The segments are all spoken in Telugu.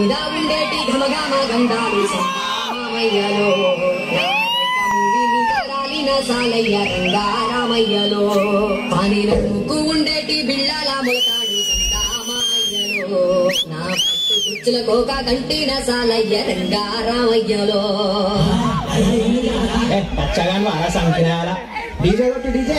మీద ఉండేటి ఘమఘమ గంధాలు మామయ్యలో మూవిని కరాలిన సాలయ్య రంగారామయ్యలో పాని ఉండేటి బిళ్ళల ములతాడు నా గుచ్చుల కోక కంటిన సాలయ్య రంగారామయ్యలో పచ్చగా వారా డీజే కొట్టు DJ.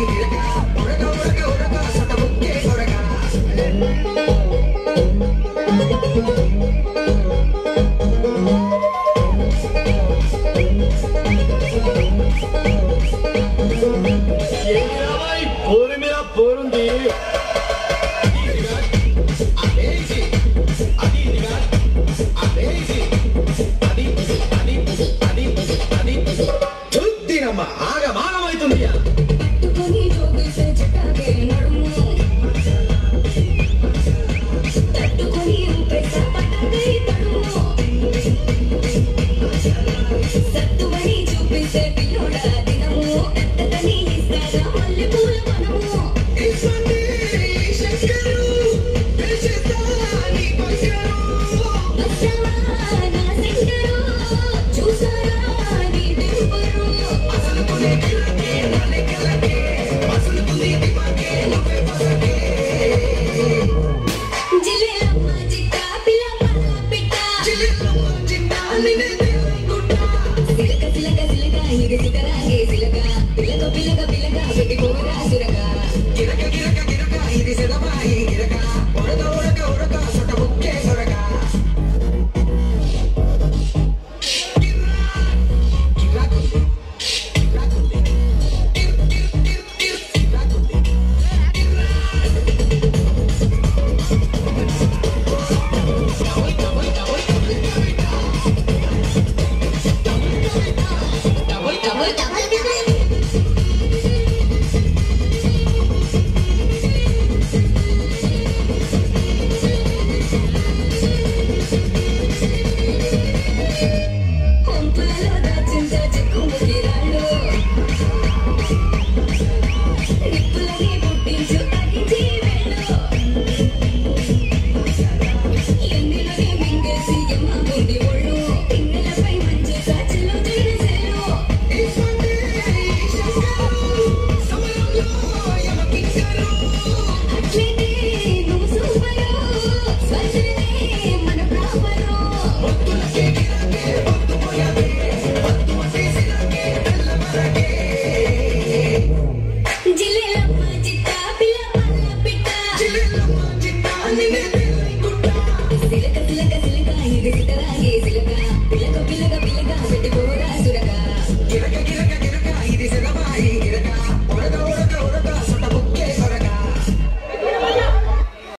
问题 సిగరాగే సిలక పిల్లక పిల్లక పిల్లక పెట్టి పోరా సురక కొంపలో Lily would be. சிலக்க சிலக்க சிலக்க சிலக்க இது சிலக்க